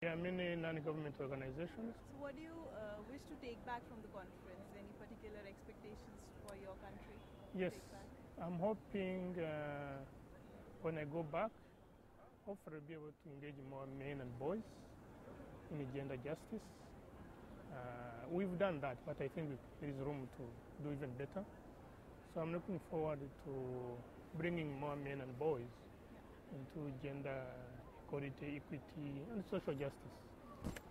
There are many non-government organizations. So, what do you uh, wish to take back from the conference? Any particular expectations for your country? Yes. I'm hoping uh, when I go back, hopefully I'll be able to engage more men and boys in gender justice. Uh, we've done that, but I think there is room to do even better. So I'm looking forward to bringing more men and boys into gender equality, equity, and social justice.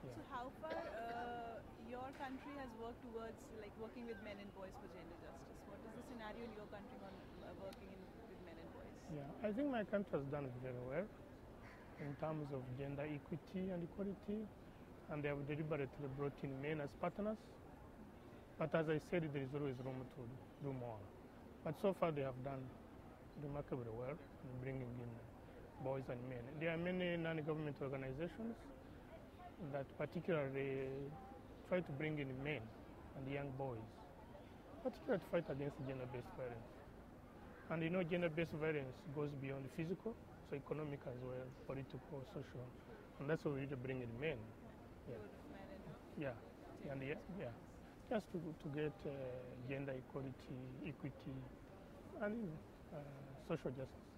Yeah. So, how far uh, your country has worked towards like working with men and boys for gender justice? What is the scenario in your country on uh, working in, with men and boys? Yeah, I think my country has done it very well in terms of gender equity and equality, and they have deliberately brought in men as partners. But as I said, there is always room to do more. But so far, they have done remarkably well in bringing in boys and men. There are many non-government organizations that particularly try to bring in men and young boys, particularly to fight against gender-based violence. And you know, gender-based violence goes beyond physical, so economic as well, political, social, and that's what we need to bring in men. Yeah, Both yeah, and yeah, yeah, just to to get uh, gender equality, equity, and uh, social justice.